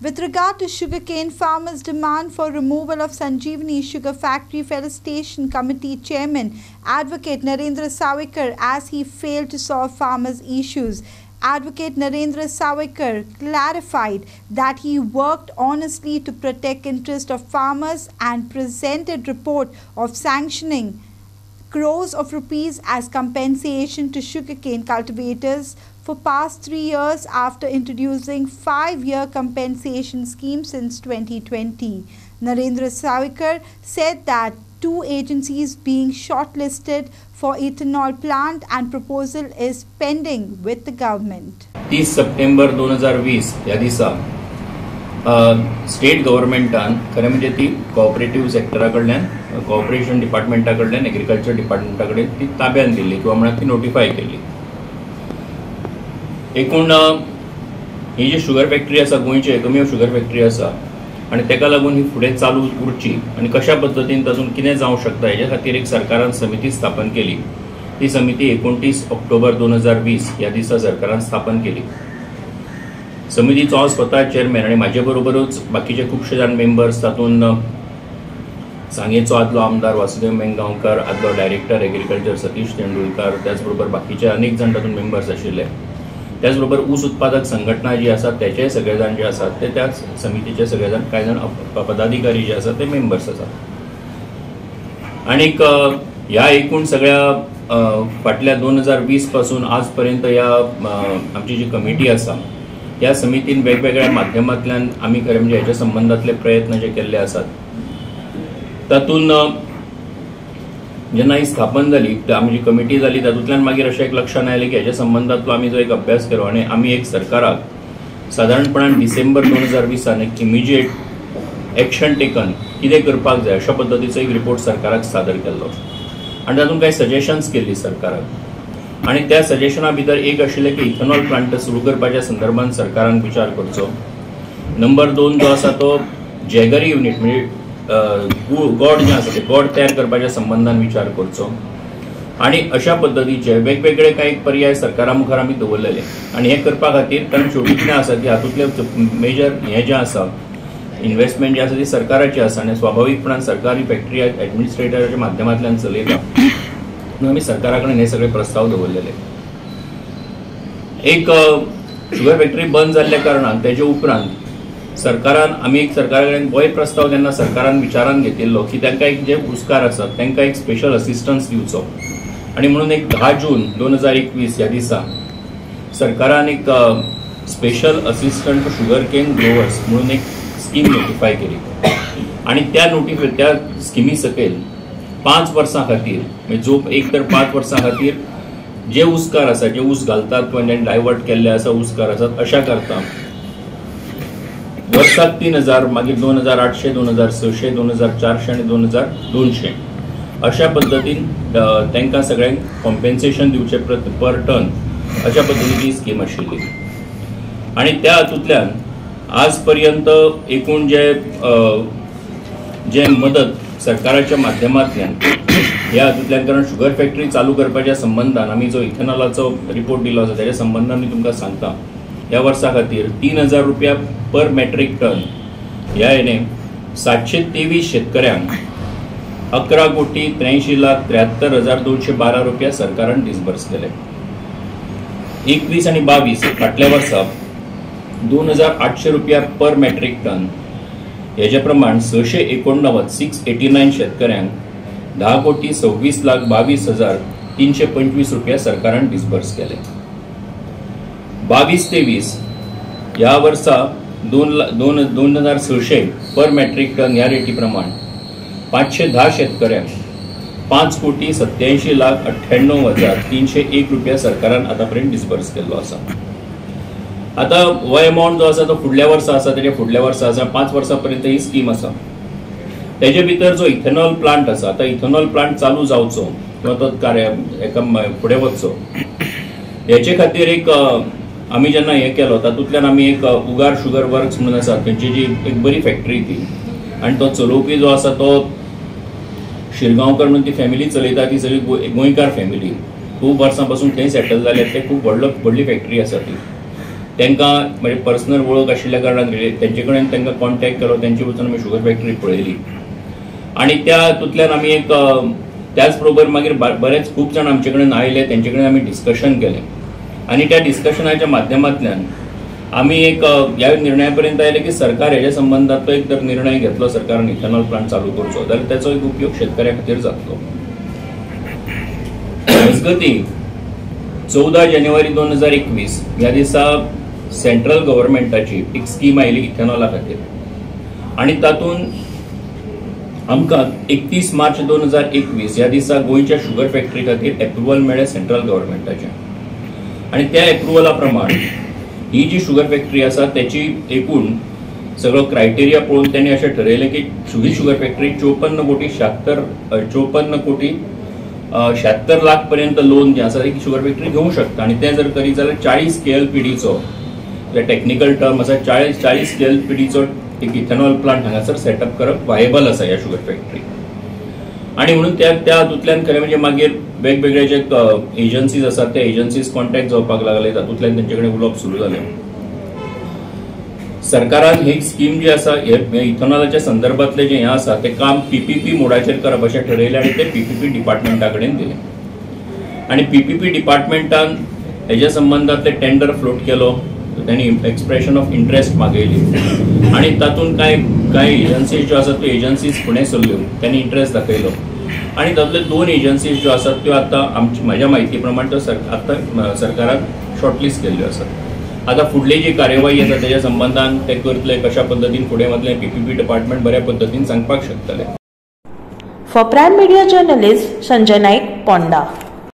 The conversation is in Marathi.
With regard to sugarcane farmers' demand for removal of Sanjeevani Sugar Factory Felicitation Committee Chairman Advocate Narendra Sawikar as he failed to solve farmers' issues, Advocate Narendra Sawikar clarified that he worked honestly to protect interest of farmers and presented report of sanctioning crores of rupees as compensation to sugarcane cultivators for past 3 years after introducing 5 year compensation scheme since 2020. Narendra Sawikar said that two agencies being shortlisted for ethanol plant and proposal is pending with the government. तीस सप्टेंबर दोन हजार वीस ह्या दिसा स्टेट गव्हर्नमेंटान खरें म्हणजे ती कॉपरेटिव्ह सेक्टरा कडल्यान कॉपरेशन डिपार्टमेंटा कडल्यान एग्रीकल्चर डिपार्टमेंटा कडेन ती ताब्यात दिल्ली किंवा म्हणल्यार ती नोटिफाय केली एकूण ही जी शुगर फॅक्टरी आसा गोंयची एकमेव शुगर फॅक्टरी आसा आनी तेका लागून ही फुडें चालू उरची आनी कशा पद्दतीन तातूंत कितें जावंक शकता हेच्या खातीर एक सरकारान समिती स्थापन केली. ती समिती एकोणतीस ऑक्टोबर दोन हजार वीस ह्या दिसा सरकारान स्थापन केली. समितीचो हांव स्वता चेअरमॅन आनी म्हाजे बरोबरूच बाकीचे खुबशे जाण मेंबर्स तातूंत सांगेचो आदलो आमदार वासुदेव मेंगांवकर आदलो डायरेक्टर एग्रीकल्चर सतीश तेंडुलकर त्याच बरोबर बाकीचे अनेक जाण तातूंत मेंबर्स आशिल्ले. त्याचबरोबर ऊस उत्पादक संघटना जी आसात त्याचे सगळे जाण जे आसात ते त्याच समितीचे सगळे जाण कांय जाण पदाधिकारी जे आसात ते मेंबर्स आसात आणीक ह्या एकूण सगळ्या फाटल्या दोन हजार वीसपासून आज पर्यंत ह्या आमची जी कमिटी आसा त्या समितीन वेगवेगळ्या माध्यमांतल्यान आमी खरें म्हणजे हेच्या संबंधातले प्रयत्न जे केल्ले आसात तातूंत जेन्ना ही स्थापन जाली आमची कमिटी जाली तातूंतल्यान मागीर अशें एक लक्षात आयलें की हेच्या संबंधातलो आमी जो एक अभ्यास केलो आनी आमी एक सरकाराक सादारणपणान डिसेंबर दोन हजार वीसान एक इमिजिएट एक्शन टेकन कितें करपाक जाय अशा पद्दतीचो एक रिपोर्ट सरकाराक सादर केल्लो. आनी तातूंत कांय सजेशन्स केल्ली सरकाराक. आनी त्या सजेशना भितर एक आशिल्लें की इथेनॉल प्लांट सुरू करपाच्या संदर्भात सरकारान विचार करचो. नंबर दोन जो आसा तो जॅगरी युनिट म्हणजे गोड जे आसा ते गोड तयार करपाच्या संबंधान विचार करचो. आणि अशा पद्दतीचे वेगवेगळे काही पर्याय सरकारा मुखार आमी दवरलेले. आणि हे करपा खातीर कारण शेवटी कितें आसा की हातूंतले मेजर हे जे आसा इन्व्हेस्टमेंट जे आसा ती सरकाराची आसा. आनी स्वाभाविकपणान सरकारी फॅक्टरी एडमिनिस्ट्रेटराच्या माध्यमांतल्यान चलयता. म्हणून आमी सरकारा कडेन हे सगळे प्रस्ताव दवरलेले. एक शुगर फॅक्टरी बंद जाल्ल्या कारणान तेजे उपरांत सरकारान आमी एक सरकारा कडेन हो एक प्रस्ताव जेन्ना सरकारान विचारान घेतिल्लो की तांकां एक जे उस्कार आसात तांकां एक स्पेशल असिस्टन्स दिवचो. आनी म्हणून एक धा जून दोन हजार एकवीस ह्या दिसा सरकारान एक special assistant sugar cane growers म्हणून एक स्कीम नोटिफाय केली. आणि त्या नोटिफाय त्या स्किमी सकयल पांच वर्सां खातीर म्हणजे जो एक तर पांच वर्सां खातीर जे उस्कार आसा जे ऊस घालतात किंवा डायवर्ट केल्ले आसा उस्कार आसात अशा करता वर्षात तीन हजार मागीर दोन हजार आठशे दोन हजार सशे दोन हजार चारशे आणि दोन हजार दोनशे. अशा पद्दतीन तांकां सगळ्यांक कॉम्पेन्सेशन दिवचे पर टन अशा पद्दतीची स्कीम आशिल्ली. आणि त्या हातूंतल्यान आज पर्यंत एकूण जे जे मदत सरकाराच्या माध्यमांतल्यान ह्या हातूंतल्यान कारण शुगर फॅक्टरी चालू करपाच्या संबंधान आमी जो इथेनॉलाचो रिपोर्ट दिलो आसा त्याच्या संबंधान मी तुमकां सांगता. ह्या वर्सा खातीर तीन हजार रुपया पर मॅट्रीक टन ह्या हेणे सातशे तेवीस शेतकऱ्यांक अकरा कोटी त्र्याऐंशी लाख त्र्याहत्तर हजार दोनशे बारा रुपया सरकारान डिसबर्स केले एकवीस आणि बावीस फाटल्या वर्सा दोन हजार आठशे रुपया पर मॅट्रीक टन हेजे प्रमाण सशे एकोणनव्वद सिक्स एटी नायन शेतकऱ्यांक धा कोटी सव्वीस लाख बावीस हजार तीनशे पंचवीस रुपया सरकारान डिसबर्स केले बावीस तेवीस. ह्या वर्सा दोन ला दोन दोन हजार सशे पर मॅट्रीक टन ह्या रेटी प्रमाण पाचशे धा शेतकऱ्यांक पाच कोटी सत्याऐंशी लाख अठ्ठ्याण्णव हजार तीनशे एक रुपया सरकारान आतापर्यंत डिस्बर्स केल्लो आसा आता हो अमाऊंट जो आसा तो फुडल्या वर्सा आसा तेच्या फुडल्या वर्सा आसा पांच वर्सां पर्यंत ही स्कीम आसा तेजे भितर जो इथेनॉल प्लांट आसा आता इथेनॉल प्लांट चालू जावचो किंवा तो कार्य एका फुडें वचचो. हेचे खातीर एक आम्ही जेन्ना हे केलो तातूंतल्यान आमी एक उगार शुगर वर्क्स म्हणून आसा तेंची जी एक बरी फॅक्टरी ती. आनी तो चलोवपी जो आसा तो शिरगांवकर म्हणून ती फॅमिली चलयता ती सगळी गोंयकार फॅमिली खूब वर्सां पासून थंय सेटल जाले ते खूब व्हडलो व्हडली फॅक्टरी आसा ती. तांकां म्हणजे पर्सनल वळख आशिल्ल्या कारणान तेंचे कडेन तांकां कॉन्टॅक्ट केलो तेंचे वचून आमी शुगर फॅक्टरी पळयली आणि त्या हातूंतल्यान आमी एक त्याच बरोबर मागीर बरेच खूब जाण आमचे कडेन आयले तेंचे कडेन आमी डिस्कशन केलें. आणि त्या डिस्कशनाच्या माध्यमांतल्यान आमी एक अ, ह्या निर्णयापर्यंत आयले की सरकार हेच्या संबंधांतलो एक तर निर्णय घेतलो सरकारान इथेनॉल प्लांट चालू करचो जाल्यार त्याचो एक उपयोग शेतकऱ्या खातीर जातलो मजगती चौदा जानेवारी दोन हजार एकवीस ह्या दिसा सेंट्रल गव्हर्मेंटाची एक स्कीम आयली इथेनॉला खातीर आणि तातूंत आमकां एकतीस मार्च दोन हजार एकवीस ह्या दिसा गोंयच्या शुगर फॅक्टरी खातीर एप्रुवल मेळ्ळें सेंट्रल गव्हर्मेंटाचें आणि त्या एप्रुवला प्रमाण ही जी शुगर फॅक्टरी आसा त्याची एकूण सगळो क्रायटेरिया पळोवन त्यांनी अशें ठरयलें की ही शुगर फॅक्टरी चौपन्न कोटी शात्तर चौपन्न कोटी शहात्तर लाख पर्यंत लोन जे आसा एक शुगर फॅक्टरी घेवंक शकता. आणि तें जर करीत जाल्यार चाळीस K L P technical technical term आसा चाळीस चाळीस के एल पी एक इथेनॉल प्लांट हांगासर सेटअप करप वायबल आसा ह्या शुगर फॅक्टरी आणि म्हणून त्या त्या हातूंतल्यान खरें म्हणजे मागीर वेगवेगळे जे एजन्सीज आसात ते एजन्सीज कॉन्टॅक्ट जावपाक लागले. तातूंतल्यान तेंचे कडेन उलोवप सुरू जालें सरकारान ही स्कीम जी आसा हे इथेनॉलाच्या संदर्भातले जे हें आसा ते काम पीपीपी मोडाचेर करप अशें ठरयलें आनी ते पीपीपी डिपार्टमेंटा कडेन दिलें. आणि पीपीपी डिपार्टमेंटान हेज्या संबंधातले टेंडर फ्लोट केलो त्यांनी एक्सप्रेशन ऑफ इंटरेस्ट मागयली. आणि तातूंत कांय कांय एजन्सीज ज्यो आसात त्यो एजन्सीज फुडें सरल्यो त्यांनी इंटरेस्ट दाखयलो. आणि तातूंतले दोन एजन्सीज ज्यो आसात त्यो आतां आमची म्हज्या म्हायती प्रमाण त्यो सर आतां सरकारान शॉर्टलिस्ट केल्ल्यो आसात आता फुडली जी कार्यवाही आसा तेच्या संबंधान ते करतले कशा पद्दतीन फुडें वतले पी डिपार्टमेंट बऱ्या पद्दतीन सांगपाक शकतले. For Prime media journalist Sanjay Naik Ponda.